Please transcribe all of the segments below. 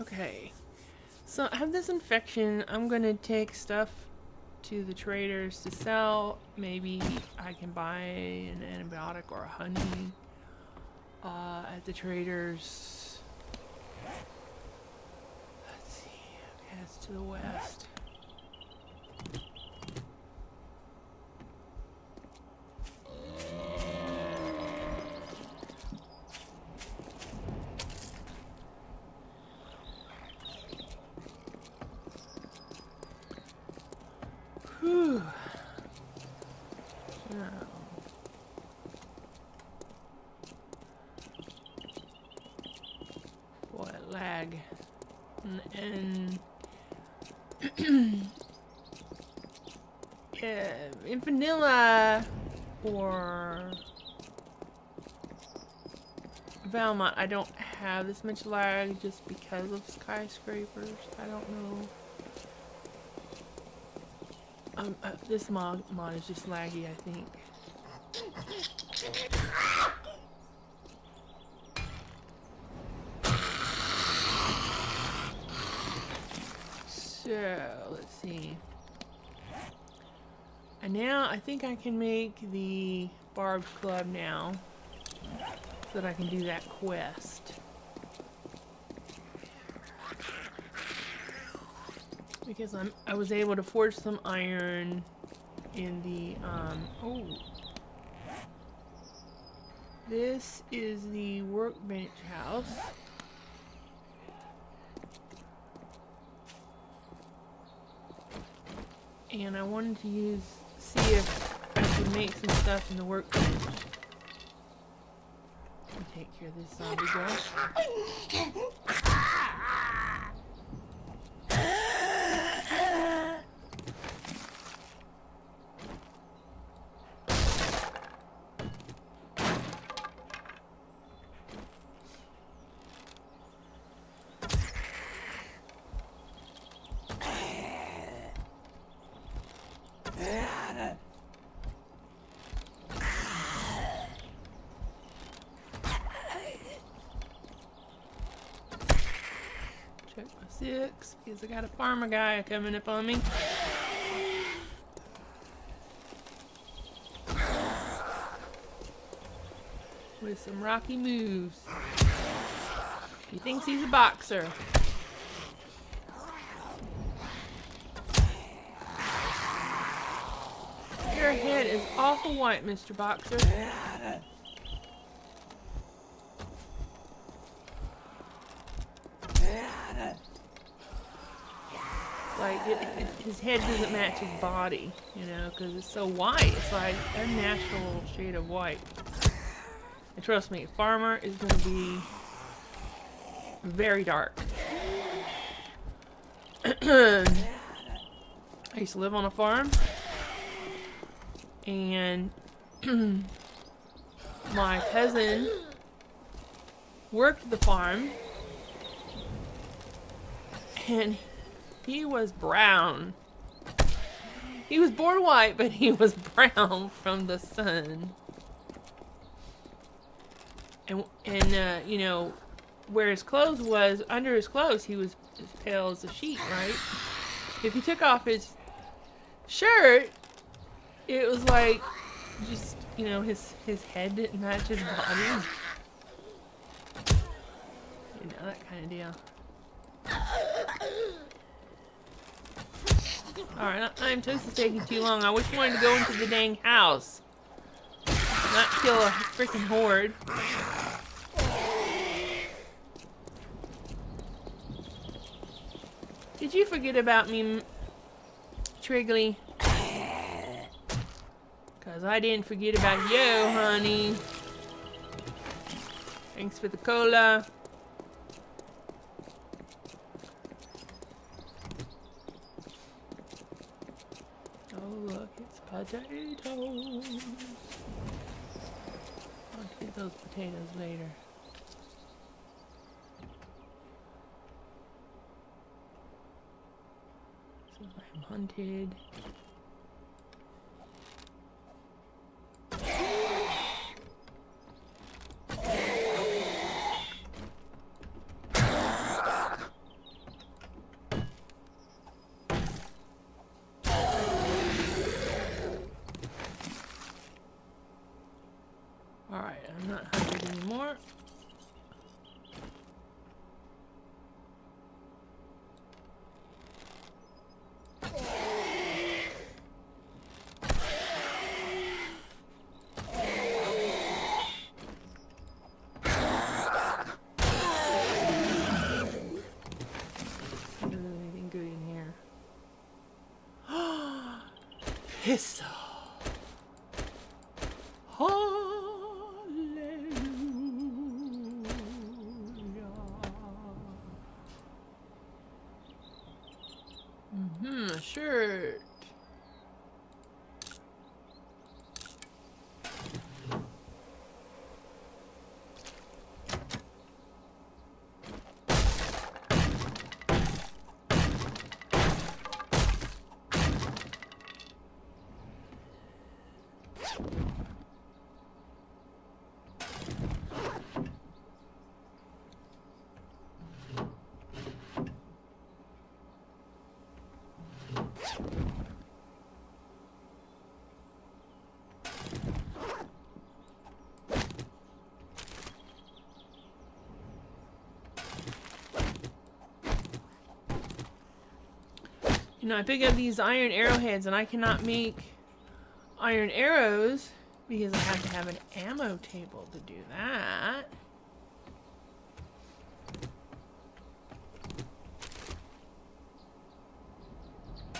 Okay. So I have this infection. I'm gonna take stuff to the traders to sell. Maybe I can buy an antibiotic or a honey uh, at the traders. Let's see. Okay, to the west. Whew. Now. Boy, lag. And, and yeah, in vanilla or Valmod, I don't have this much lag just because of skyscrapers. I don't know. Um, uh, this mod, mod is just laggy, I think. So, let's see. And now I think I can make the barbed club now so that I can do that quest. Because I'm I was able to forge some iron in the um oh this is the workbench house. And I wanted to use see if I could make some stuff in the workbench. Take care of this zombie girl. Check my six because I got a farmer guy coming up on me. With some rocky moves. He thinks he's a boxer. Your head is awful white, Mr. Boxer. Like, it, it, his head doesn't match his body, you know, because it's so white. It's like a natural shade of white. And trust me, Farmer is going to be very dark. I used to live on a farm. And my cousin worked the farm. And he was brown. He was born white, but he was brown from the sun. And, and uh, you know, where his clothes was, under his clothes, he was as pale as a sheet, right? If he took off his shirt, it was like, just, you know, his, his head didn't match his body. You know, that kind of deal. Alright, I'm toast is taking too long. I wish I wanted to go into the dang house. Not kill a freaking horde. Did you forget about me, Triggly? Cause I didn't forget about you, honey. Thanks for the cola. Oh look, it's potatoes. I'll get those potatoes later. So I'm hunted. Pistol. Hallelujah. Mm-hmm, shirt. You know, I pick up these iron arrowheads and I cannot make iron arrows because I have to have an ammo table to do that.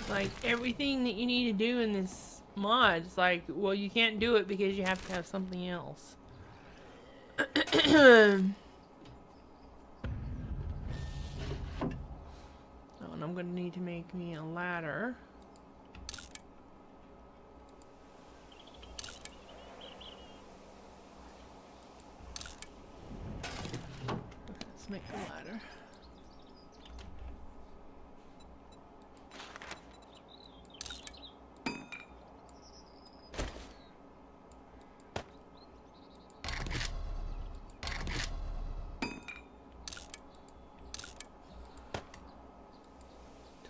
Like everything that you need to do in this mod, it's like, well, you can't do it because you have to have something else. I'm gonna need to make me a ladder. Let's make a ladder.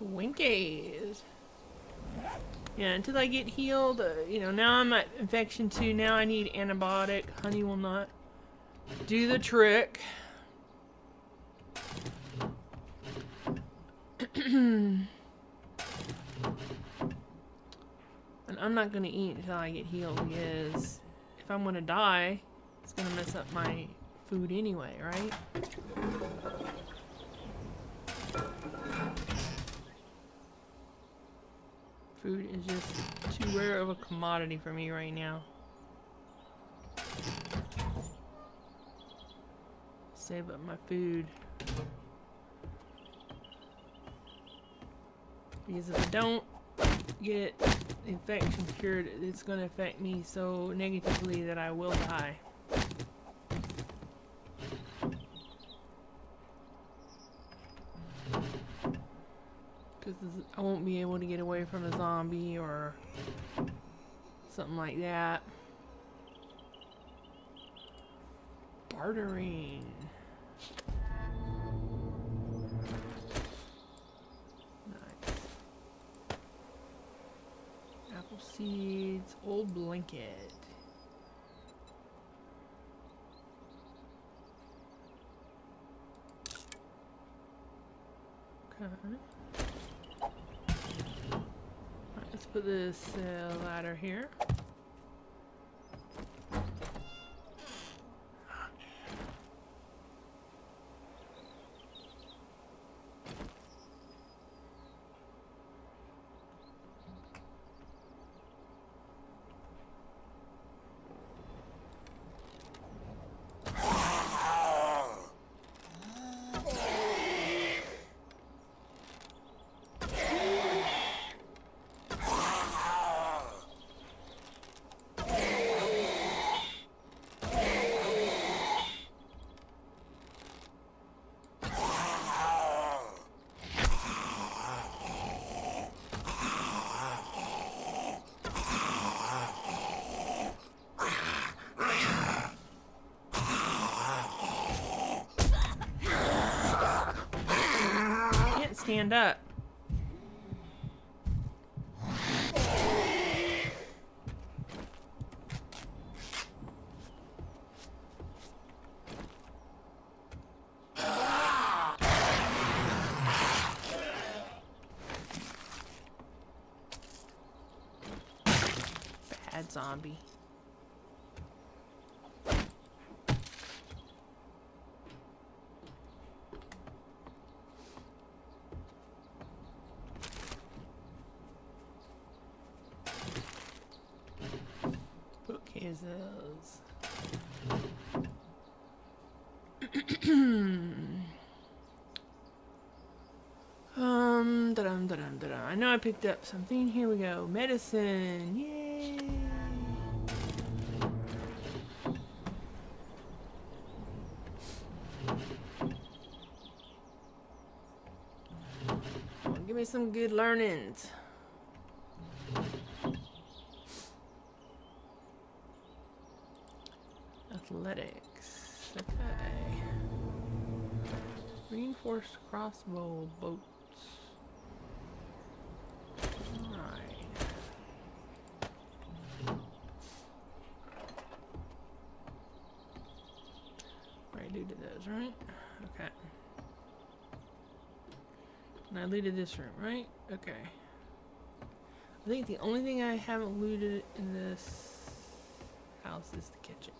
Winkies. Yeah, until I get healed, uh, you know, now I'm at infection 2, now I need antibiotic. Honey will not do the trick. and I'm not gonna eat until I get healed because if I'm gonna die, it's gonna mess up my food anyway, right? Food is just too rare of a commodity for me right now. Save up my food. Because if I don't get infection cured, it's going to affect me so negatively that I will die. Because I won't be able to get away from a zombie or something like that. Bartering. Nice. Apple seeds, old blanket. Okay. Let's put this uh, ladder here. Stand up. Bad zombie. Is. um, da dum da dum da dum. I know I picked up something. Here we go. Medicine. Yay! Give me some good learnings. Crossbow boats. Alright. Right, looted those, right? Okay. And I looted this room, right? Okay. I think the only thing I haven't looted in this house is the kitchen.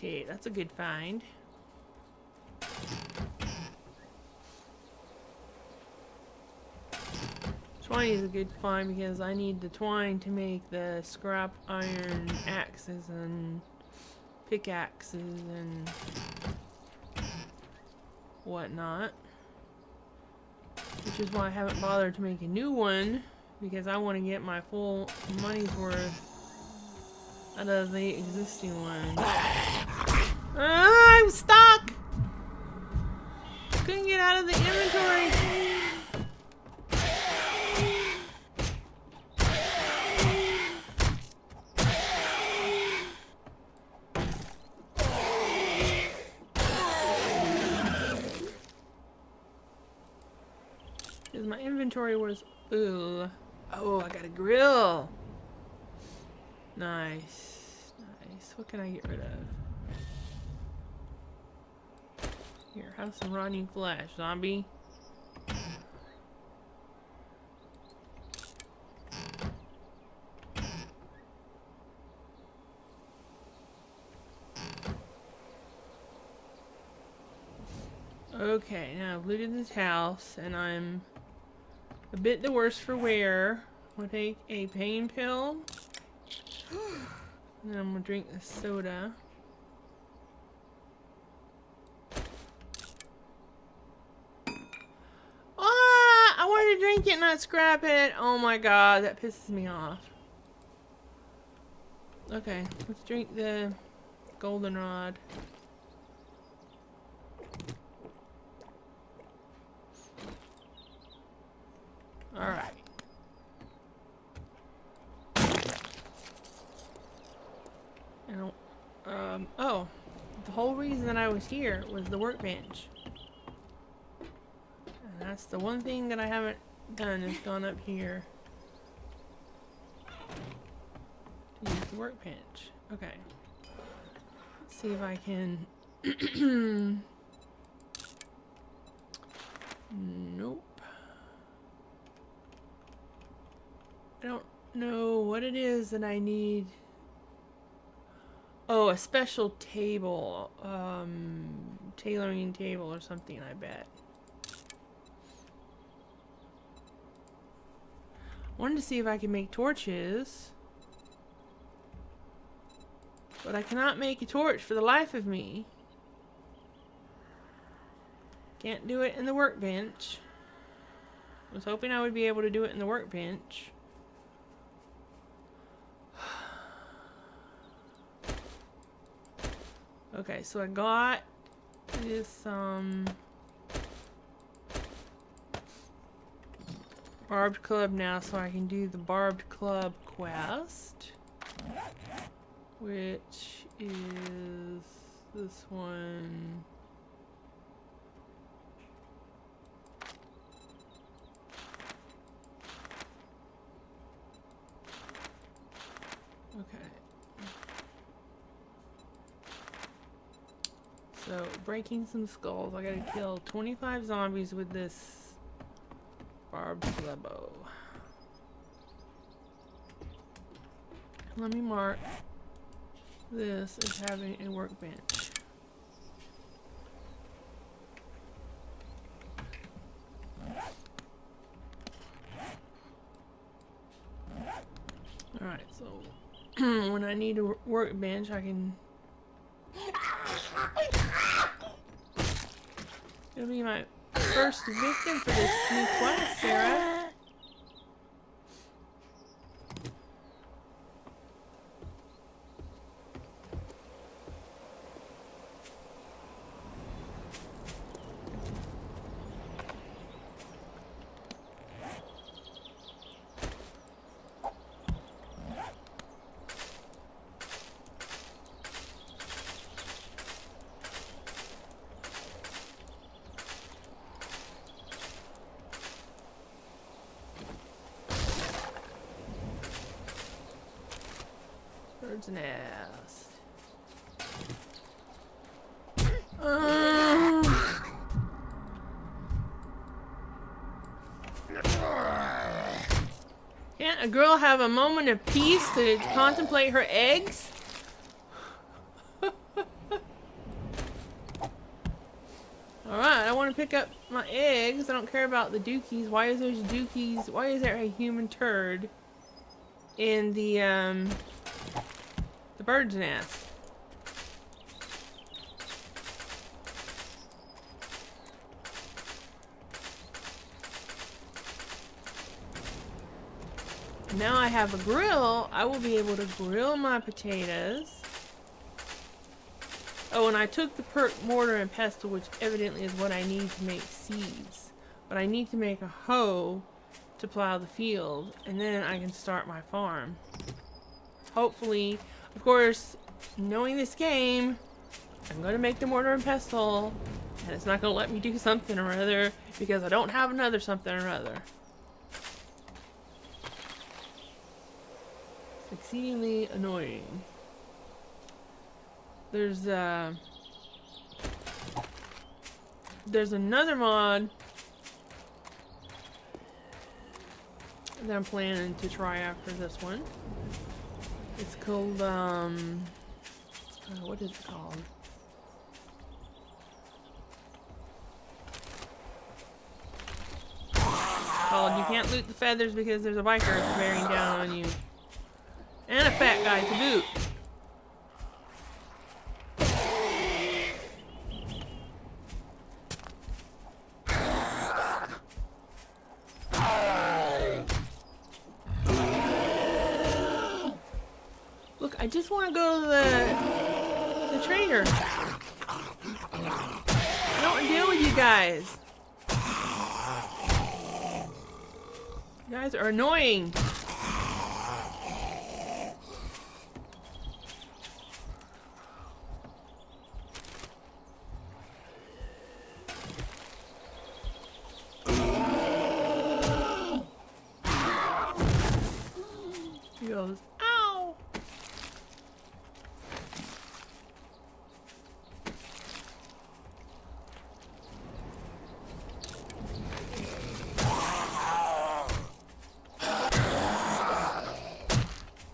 That's a good find. Twine is a good find because I need the twine to make the scrap iron axes and pickaxes and whatnot. Which is why I haven't bothered to make a new one because I want to get my full money's worth out of the existing one. Ah, I'm stuck! Couldn't get out of the inventory. My inventory was... Ooh. Oh, I got a grill. Nice. Nice. What can I get rid of? Here, have some rotting flesh, zombie. Okay, now I've looted this house and I'm a bit the worse for wear. I'm gonna take a pain pill. And then I'm gonna drink the soda. Wanted it, not scrap it. Oh my god, that pisses me off. Okay, let's drink the goldenrod. Alright. Um, oh. The whole reason that I was here was the workbench. And that's the one thing that I haven't done is gone up here. To use the workbench. Okay. Let's see if I can... nope. I don't know what it is that I need. Oh, a special table. Um, tailoring table or something, I bet. Wanted to see if I can make torches. But I cannot make a torch for the life of me. Can't do it in the workbench. Was hoping I would be able to do it in the workbench. Okay, so I got this um barbed club now so I can do the barbed club quest which is this one okay So, breaking some skulls. I gotta kill 25 zombies with this lebo. let me mark this as having a workbench. Alright, so when I need a workbench, I can... It'll be my first victim for this new quest, Sarah. Nest. Can't a girl have a moment of peace to contemplate her eggs? Alright, I want to pick up my eggs. I don't care about the dookies. Why is there's dookies? Why is there a human turd in the, um, bird's nest? Now I have a grill, I will be able to grill my potatoes. Oh, and I took the perk mortar and pestle, which evidently is what I need to make seeds. But I need to make a hoe to plow the field, and then I can start my farm. Hopefully, of course, knowing this game, I'm going to make the mortar and pestle, and it's not going to let me do something or other because I don't have another something or other. It's exceedingly annoying. There's uh there's another mod that I'm planning to try after this one. It's called um uh, what is it called? Called you can't loot the feathers because there's a biker bearing down on you. And a fat guy to boot. Look, I just want to go to the the trader. I don't want to deal with you guys. You guys are annoying. He goes, ow!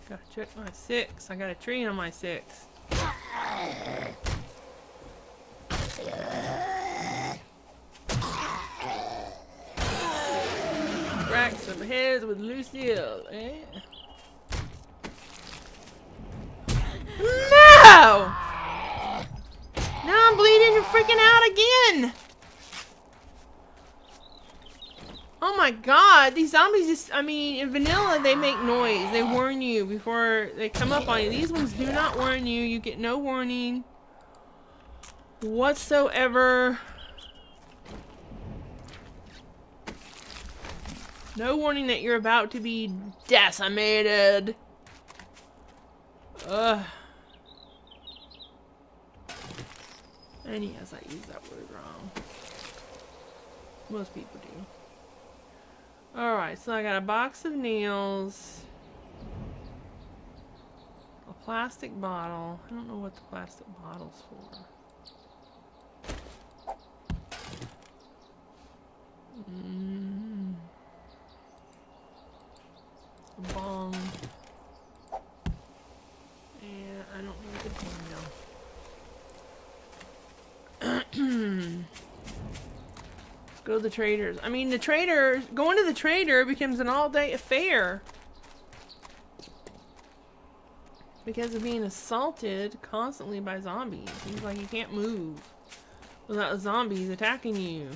Gotta check my six. I got a tree on my six. Crack some heads with Lucille, eh? No! Now I'm bleeding and freaking out again! Oh my god, these zombies just, I mean, in vanilla they make noise. They warn you before they come up on you. These ones do not warn you. You get no warning whatsoever. No warning that you're about to be decimated. Ugh. And yes, I used that word wrong. Most people do. Alright, so I got a box of nails, a plastic bottle. I don't know what the plastic bottle's for. Mm. A bong. And I don't know what the bong now. Go to the traders. I mean, the trader, going to the trader becomes an all-day affair. Because of being assaulted constantly by zombies. He's like, you can't move without zombies attacking you.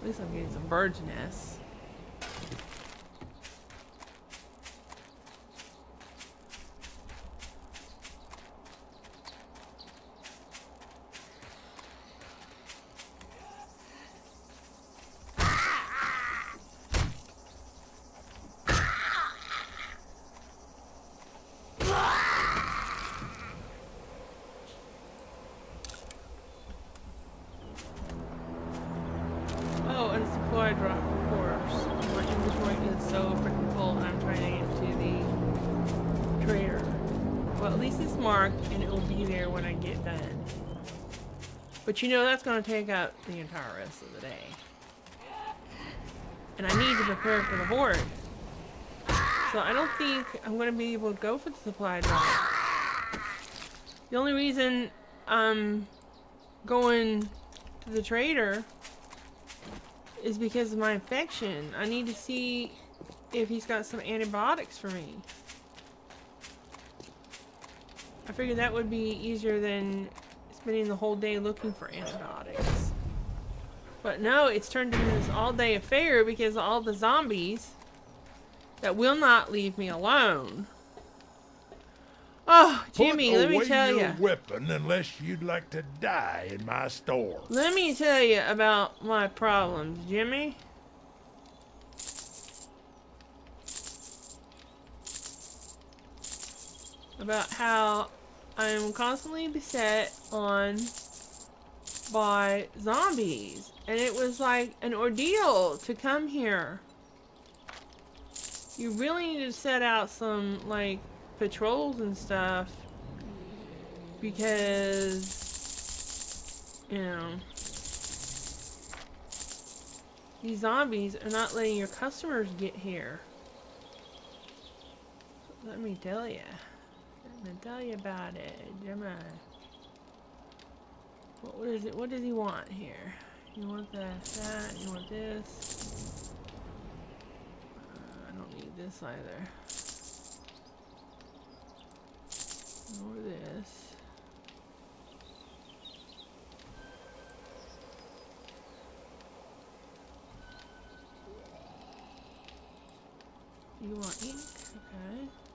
At least I'm getting some bird's nests. But you know, that's going to take up the entire rest of the day. And I need to prepare for the horde. So I don't think I'm going to be able to go for the supply drop. The only reason I'm going to the trader is because of my infection. I need to see if he's got some antibiotics for me. I figured that would be easier than spending the whole day looking for antibiotics. But no, it's turned into this all-day affair because all the zombies that will not leave me alone. Oh, Jimmy, Put let me tell you. weapon unless you'd like to die in my store. Let me tell you about my problems, Jimmy. About how I'm constantly beset on by zombies. And it was like an ordeal to come here. You really need to set out some, like, patrols and stuff. Because, you know, these zombies are not letting your customers get here. Let me tell you. Me tell you about it. What, what is it? What does he want here? You want that? That? You want this? Uh, I don't need this either. Nor this. You want ink? Okay.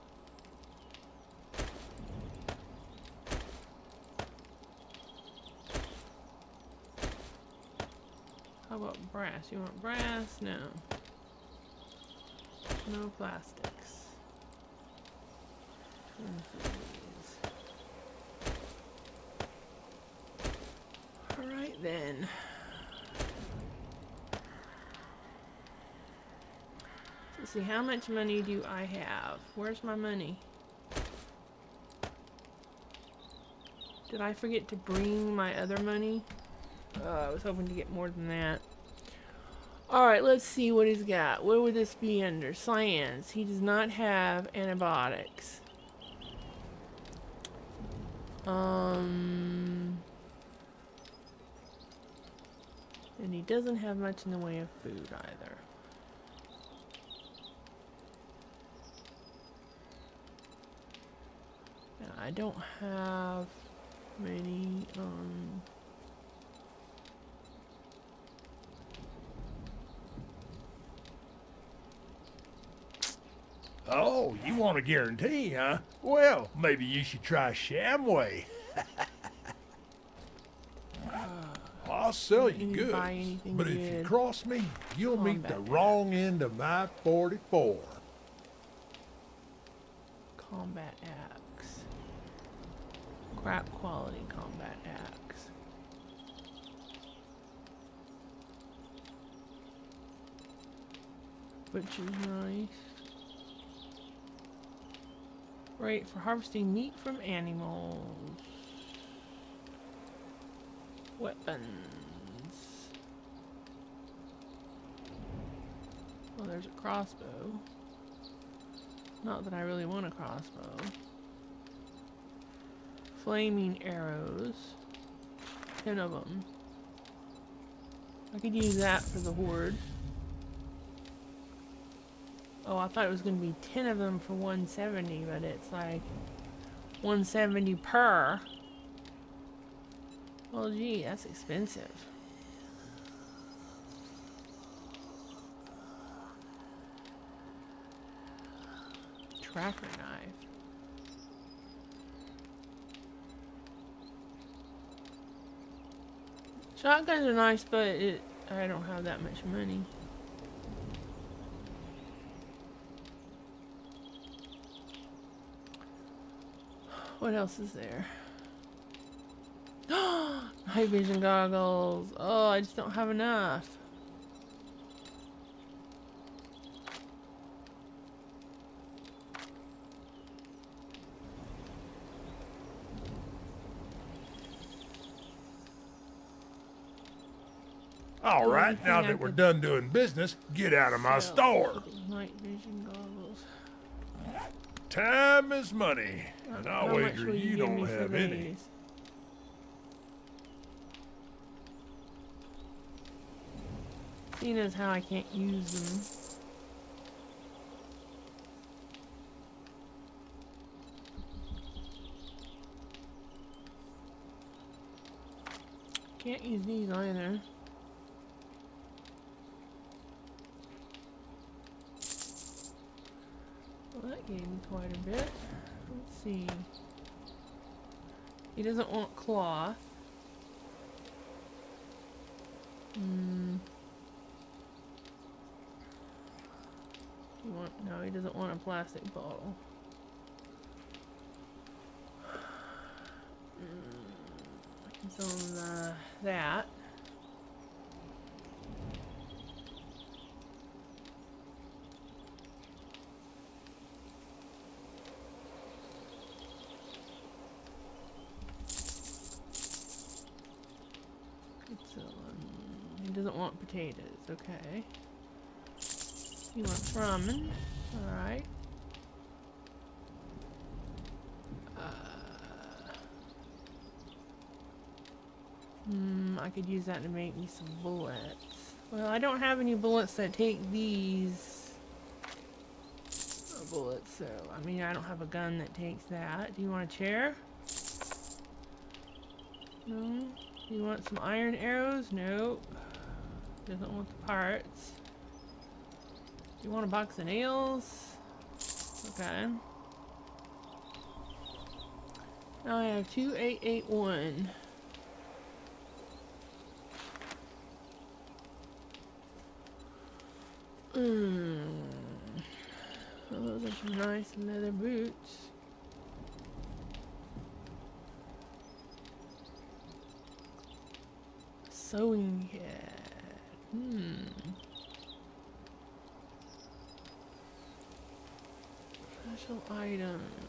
How about brass? You want brass? No. No plastics. Hmm. Alright then. Let's see, how much money do I have? Where's my money? Did I forget to bring my other money? Uh, I was hoping to get more than that. Alright, let's see what he's got. What would this be under? Science. He does not have antibiotics. Um... And he doesn't have much in the way of food either. I don't have many, um... Oh, you want a guarantee, huh? Well, maybe you should try Shamway. I'll sell you goods, but if you cross me, you'll meet the Combat wrong end of my 44. Combat axe. Crap quality combat axe. Butcher's knife. Right, for harvesting meat from animals. Weapons. Well, there's a crossbow. Not that I really want a crossbow. flaming arrows. Ten of them. I could use that for the horde. Oh, I thought it was going to be 10 of them for 170, but it's like 170 per. Well, gee, that's expensive. Tracker knife. Shotguns are nice, but it, I don't have that much money. What else is there? Night vision goggles. Oh, I just don't have enough. All right, now that we're done doing business, get out of my store. Night vision goggles. Time is money, and I'll wager will you don't have any. Seeing as how I can't use them. Can't use these either. That gave me quite a bit. Let's see. He doesn't want cloth. Hmm. No, he doesn't want a plastic bottle. Mm, I can sell him the, that. It's, um, he doesn't want potatoes, okay. You want ramen, alright. Uh, hmm, I could use that to make me some bullets. Well, I don't have any bullets that take these uh, bullets, so I mean, I don't have a gun that takes that. Do you want a chair? No. You want some iron arrows? Nope. Doesn't want the parts. You want a box of nails? Okay. Now I have 2881. Hmm. Well, those are some nice leather boots. Sewing kit. Hmm. Special items.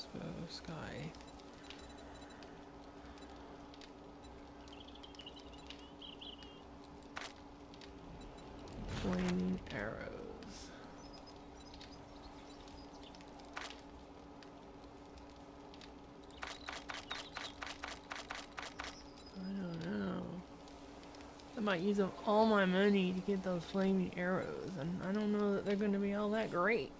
Crossbow, sky. Flaming arrows. I don't know. I might use up all my money to get those flaming arrows, and I don't know that they're going to be all that great.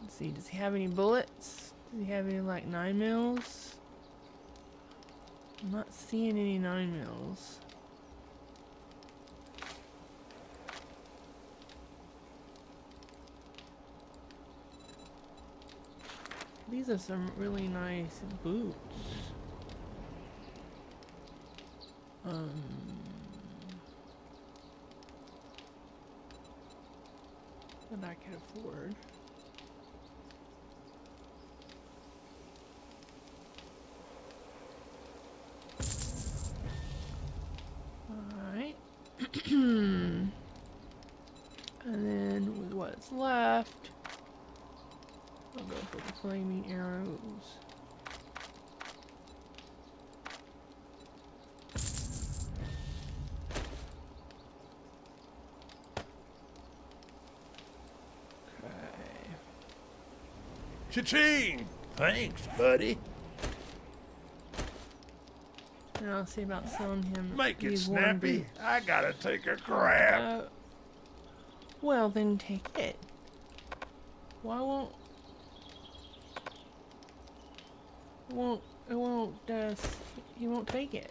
Let's see, does he have any bullets? Does he have any like nine mils? I'm not seeing any nine mils. These are some really nice boots. Um, that I could afford. I'll go for the flaming arrows. Okay. Cha-ching! Thanks, buddy. Now I'll see about selling him. Make it snappy. I gotta take a crap. Uh, well, then take it. Why won't? It won't. It won't. Uh, he won't take it.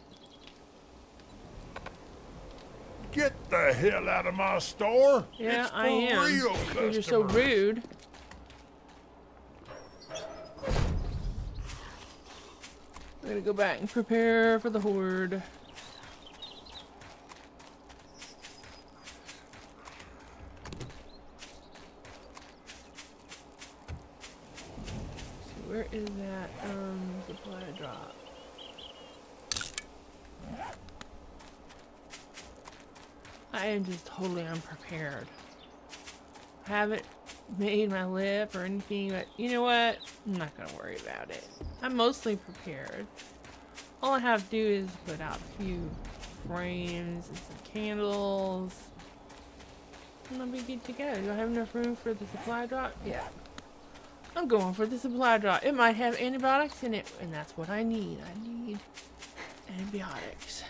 Get the hell out of my store. Yeah, it's for I am. real you're so rude. I'm gonna go back and prepare for the horde. So where is that um supply drop? I am just totally unprepared. I haven't made my lip or anything, but you know what? I'm not gonna worry about it. I'm mostly prepared. All I have to do is put out a few frames and some candles. And I'll be good to go. Do I have enough room for the supply drop? Yeah. I'm going for the supply drop. It might have antibiotics in it, and that's what I need. I need antibiotics.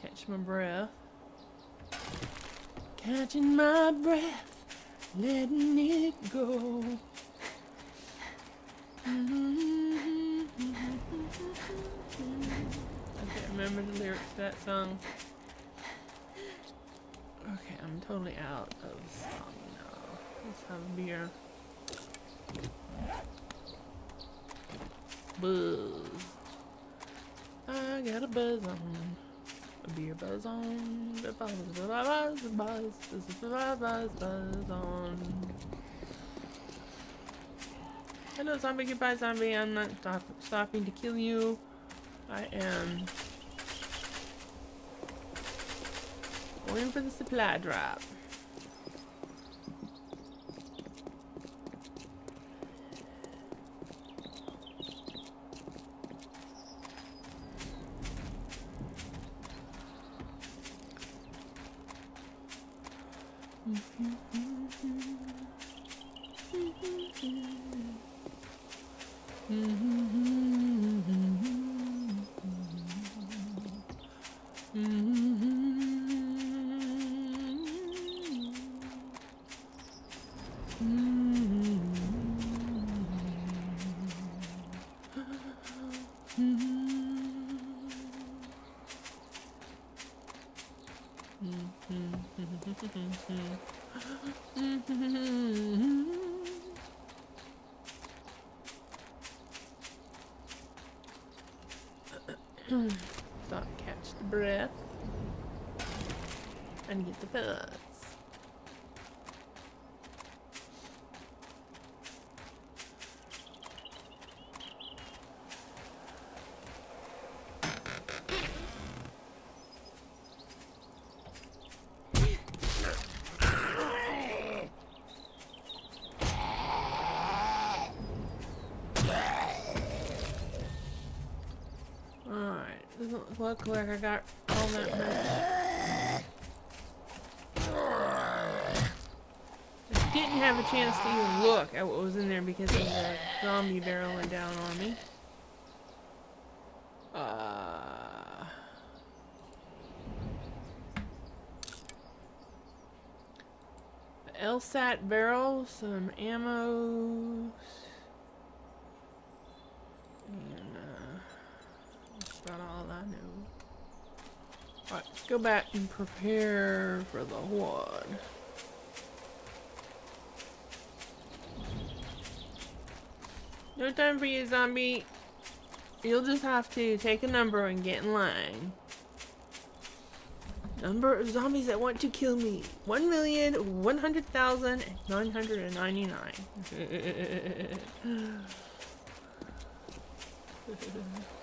Catch my breath. Catching my breath, letting it go. I can't remember the lyrics to that song. Okay, I'm totally out of song now. Let's have a beer. Buzz. I got a buzz on. Beer buzz on. Buzz, buzz, buzz, buzz, buzz, buzz, on. Hello, zombie. Goodbye, zombie. I'm not stop stopping to kill you. I am going for the supply drop. Stop, catch the breath. And get the fuzz. Alright, doesn't look I got all that didn't have a chance to even look at what was in there because of the zombie barreling down on me. Uh, LSAT barrel, some ammo, back and prepare for the one. No time for you, zombie. You'll just have to take a number and get in line. Number of zombies that want to kill me. 1,100,999.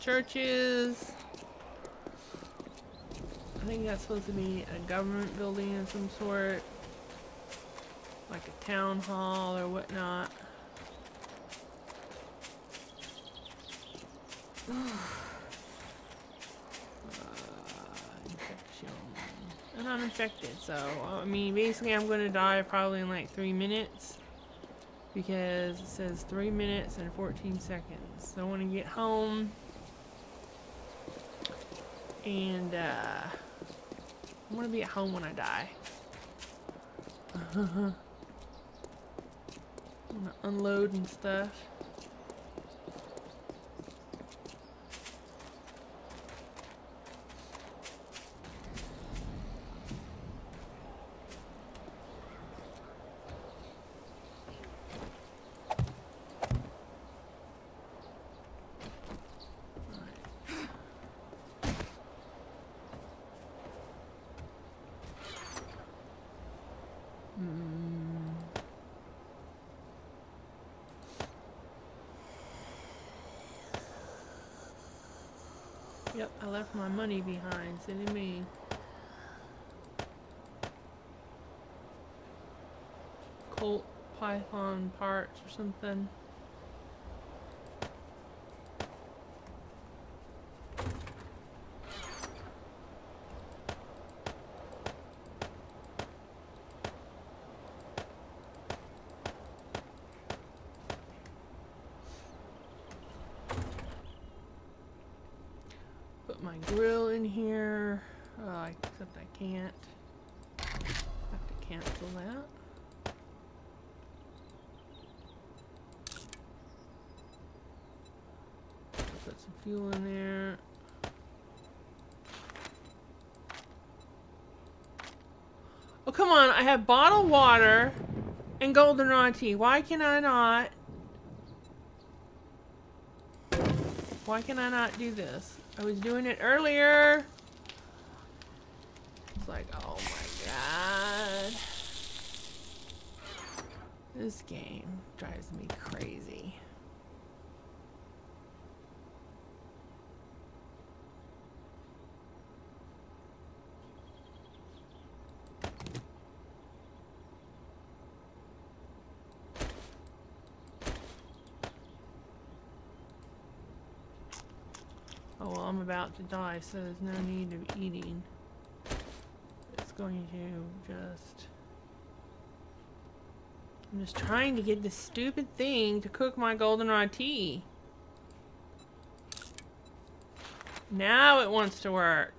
churches. I think that's supposed to be a government building of some sort like a town hall or whatnot. Uh. And I'm infected, so I mean, basically, I'm gonna die probably in like three minutes because it says three minutes and 14 seconds. So I want to get home and uh, I want to be at home when I die. I'm gonna unload and stuff. Hmm. Yep, I money behind. Silly me. Colt Python parts or something. Grill in here. Uh, except I can't. Have to cancel that. Put some fuel in there. Oh, come on. I have bottled water and goldenrod tea. Why can I not? Why can I not do this? I was doing it earlier. It's like, oh my god. This game drives me crazy. Oh well, I'm about to die, so there's no need of eating. It's going to just... I'm just trying to get this stupid thing to cook my goldenrod tea. Now it wants to work.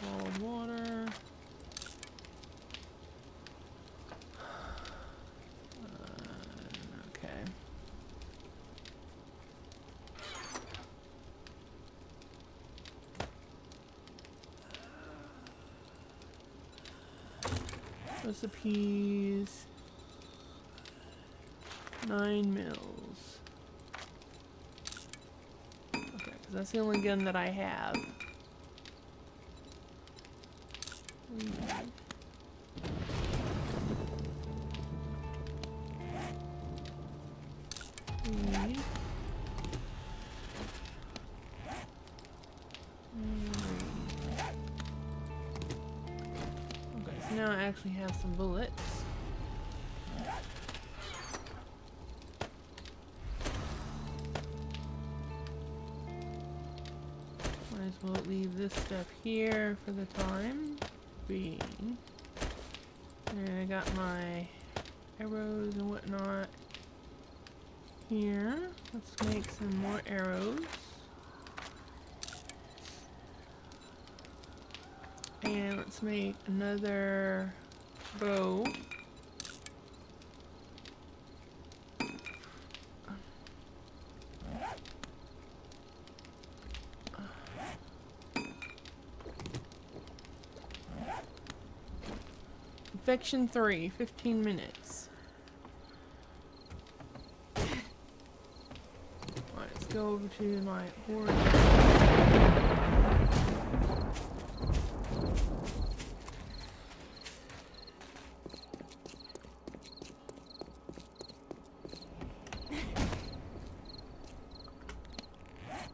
Boiled water. Uh, okay. Recipes. Nine mils. Okay, 'cause that's the only gun that I have. For the time being. And I got my arrows and whatnot here. Let's make some more arrows. And let's make another bow. Infection 3, 15 minutes. Alright, let's go over to my horde.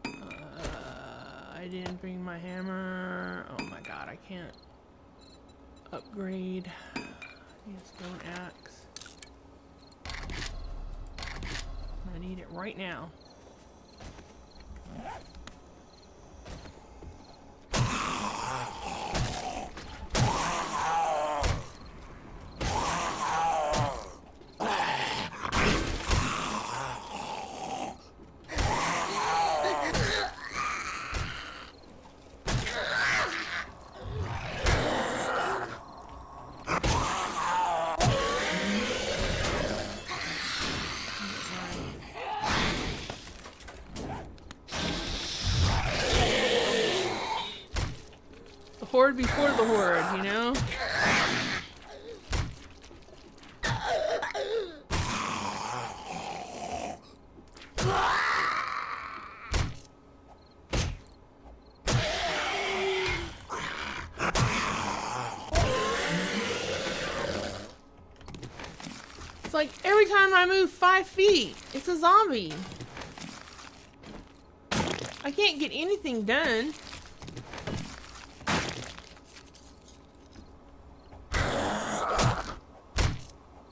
Uh, I didn't bring my hammer. Oh my god, I can't upgrade. Stone axe. I need it right now. Horde before the horde, you know? It's like every time I move five feet, it's a zombie. I can't get anything done.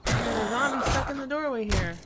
There's a zombie stuck in the doorway here.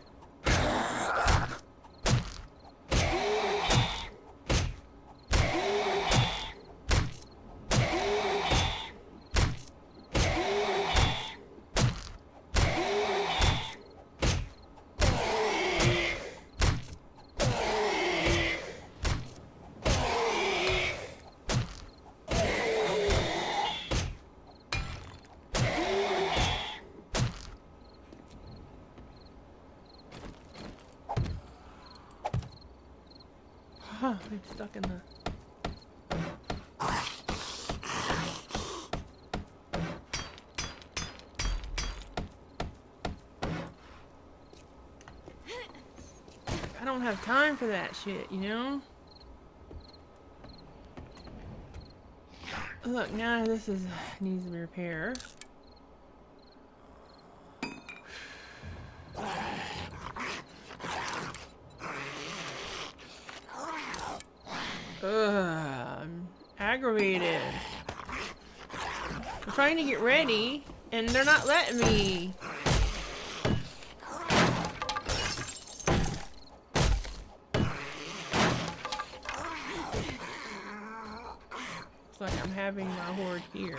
Huh, I'm stuck in the. I don't have time for that shit, you know? Look, now this is needs to be repaired. I'm aggravated. I'm trying to get ready, and they're not letting me. Here.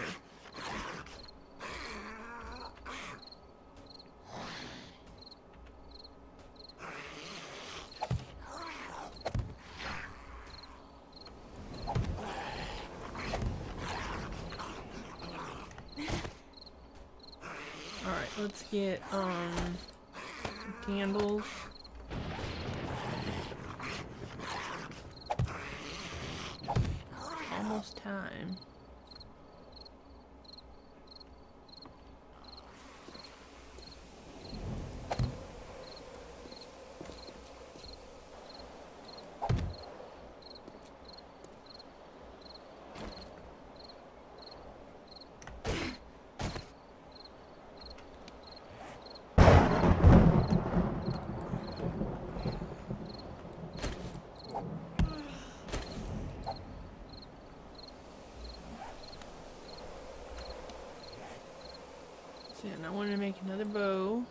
Want to make another bow.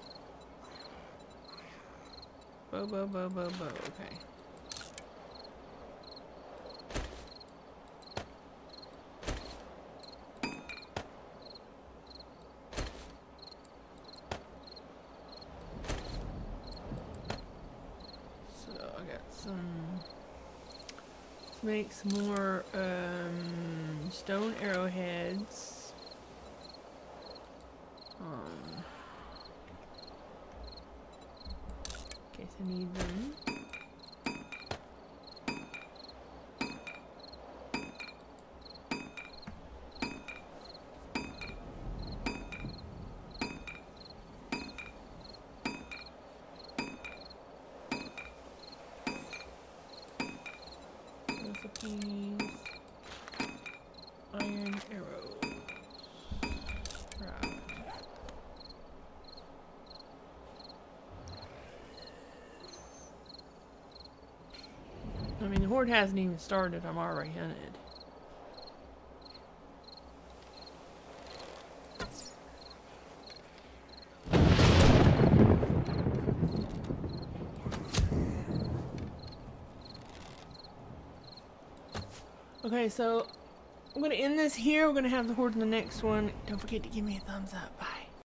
Bow, bow, bow, bow, bow. Okay. So I got some. Let's make some more um, stone arrowheads. Um, in case I need. Horde hasn't even started. I'm already hunted. Okay, so I'm gonna end this here. We're gonna have the horde in the next one. Don't forget to give me a thumbs up. Bye.